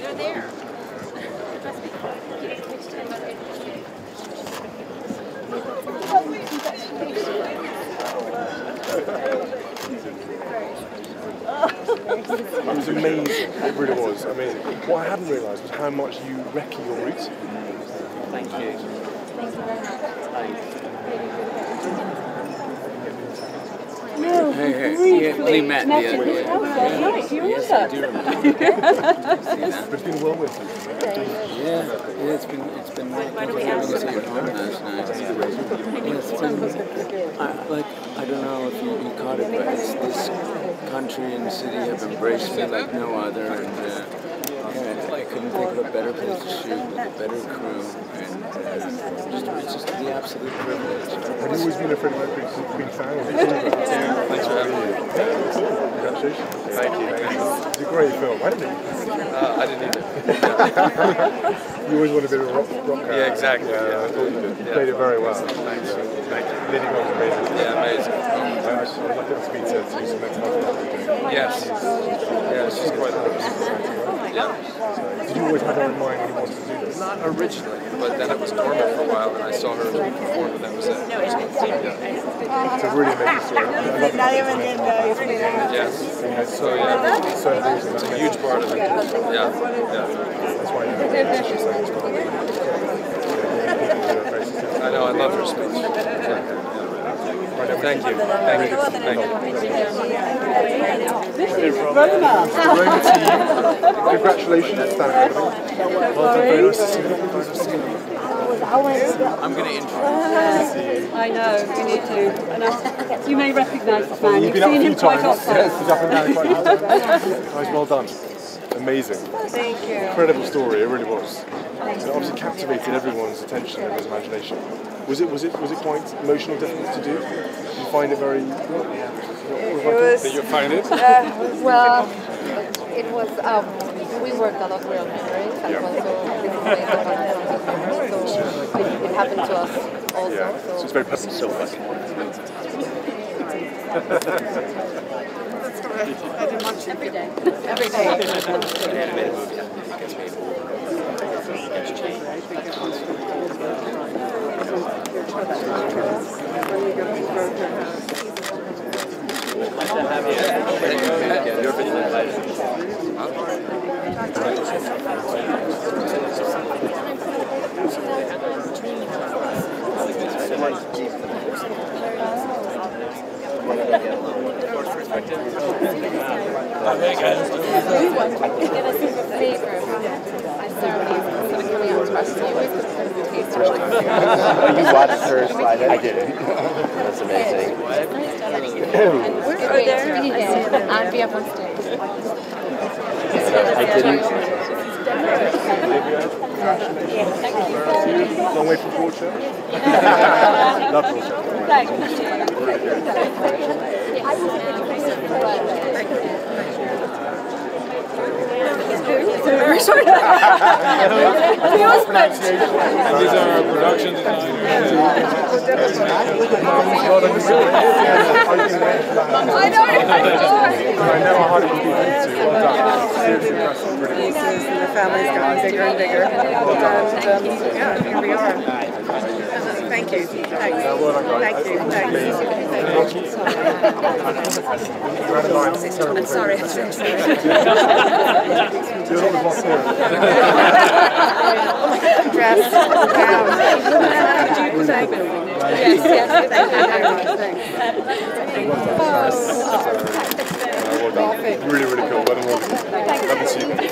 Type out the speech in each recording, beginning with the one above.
They're there. It was amazing. It really was amazing. What I hadn't realised was how much you wreck your route. Thank you. No, Hey, hey, briefly. yeah, we met met the at other his day. house last night. Do you Yes, remember? I do remember. But it's been well with you. Yeah, yeah, it's been it's been having us at your home last night. Yeah, it's been, I, like I don't know if you, you caught it, but it's, this country and city have embraced me like no other, and uh, yeah, I couldn't think of a better place to shoot with a better crew, and uh, just, it's just the absolute privilege. Have you always been afraid about being, being found? Thanks for having me. Congratulations. Thank you. It's a great film. I didn't know. Uh, I didn't either. You always want to be a rock, rock Yeah, exactly, Yeah, yeah. I thought you did. You Yeah. played it very well. Thanks. Thank you. Lady Gaga amazing. Yeah, amazing. I actually would like to speak to to do some mental health. Yes. Yeah, she's quite nice. Yeah. Did you always have that in mind when you wanted to do this? Not originally, but then it was dormant for a while, and I saw her perform, and that was it. It's a really amazing story. I love it. Yes. So yeah, So it's a huge part of it. Yeah. Yeah. That's why you know it's just saying I know. I love her speech. Yeah. Thank you. Thank you. Thank you. You. I'm going to introduce. I know, we need to. And I, you may recognise this man. You've You've been up a seen him quite often. Yes, he's up and down quite often. Guys, well done. Amazing. Thank you. Incredible story, it really was. It obviously captivated everyone's attention and his imagination. Was it was it was it quite emotional, difficult to do? Did you find it very It was, Did you find it? uh, well, it was, um, we worked a lot with memories and also this is based on our so it, it happened to us also. Yeah, so So it's very personal. So fucking. every day. Every day when we go to her house. Nice to have a favor. You. Oh, you watched her slide it? I did. That's amazing. We're there. And we are on stage. I didn't. Long way from Broadchurch? Love Broadchurch. Thank you. These are our production designers. I know, I know how be to. Done. Seriously the family's gotten bigger and bigger. And um, yeah, here we are. Thank you. Thanks. well done, guys. Thank you. Thanks. Round of nine. It's terrible. I'm sorry. I'm sorry. You're always lost here. Dress down. Yes, yes. Uh, well done. Really, really cool. Well done. Well done. Love to see you.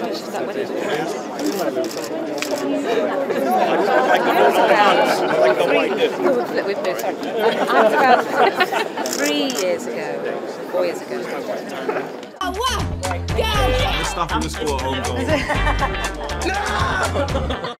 Moved. About three years ago, four years ago. Stop in the school at home going.